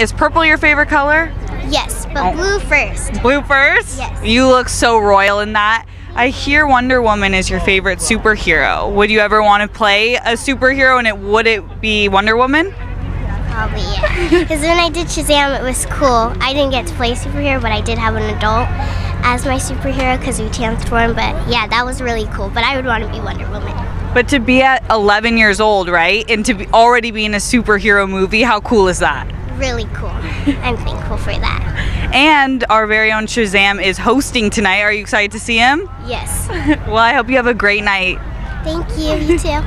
Is purple your favorite color? Yes, but Oh. blue first. Blue first? Yes. You look so royal in that. I hear Wonder Woman is your favorite superhero. Would you ever want to play a superhero and it would it be Wonder Woman? Probably, yeah. Because when I did Shazam, it was cool. I didn't get to play superhero, but I did have an adult as my superhero because we transformed. But yeah, that was really cool. But I would want to be Wonder Woman. But to be at 11 years old, right? And to be already be in a superhero movie, how cool is that? Really cool. I'm thankful for that. And our very own Shazam is hosting tonight. Are you excited to see him? Yes. Well, I hope you have a great night. Thank you. You too.